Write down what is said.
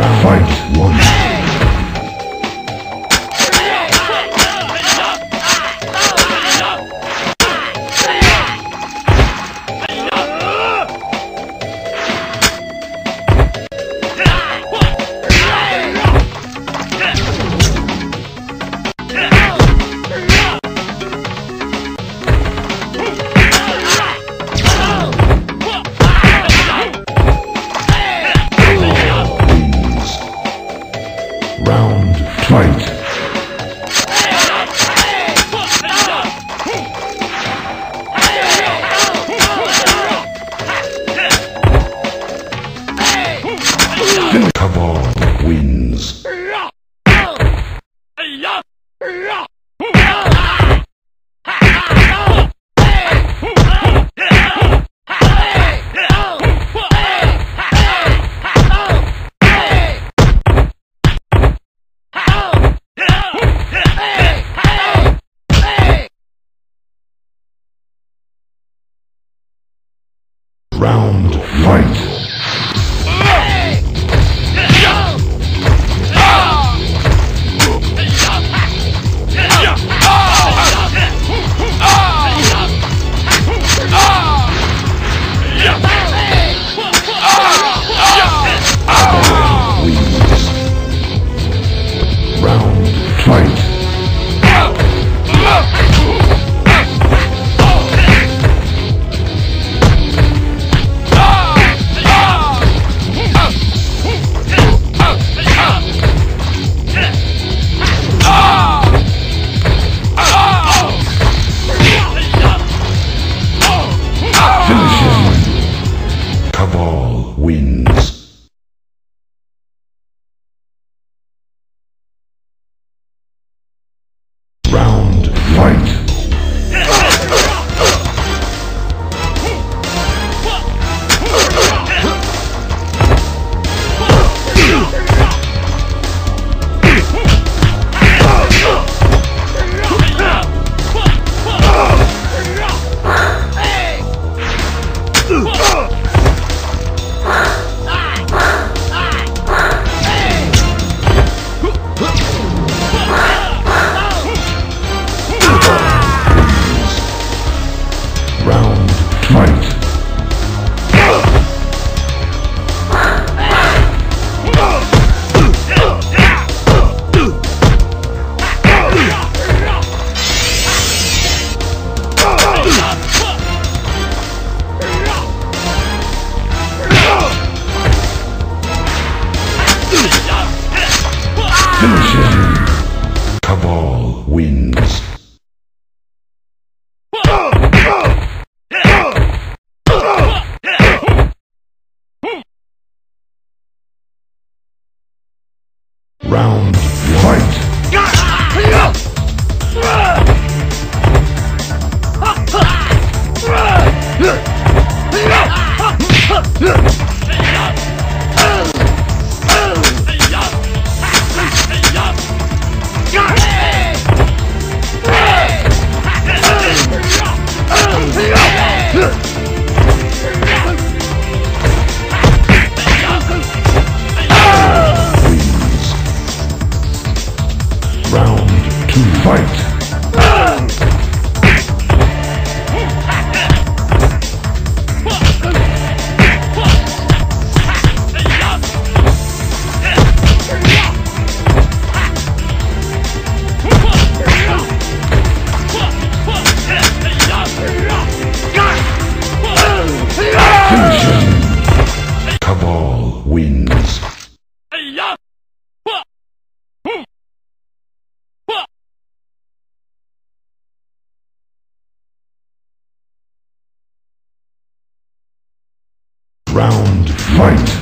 Round Fight one. Cabal wins. Round fight. Round fight.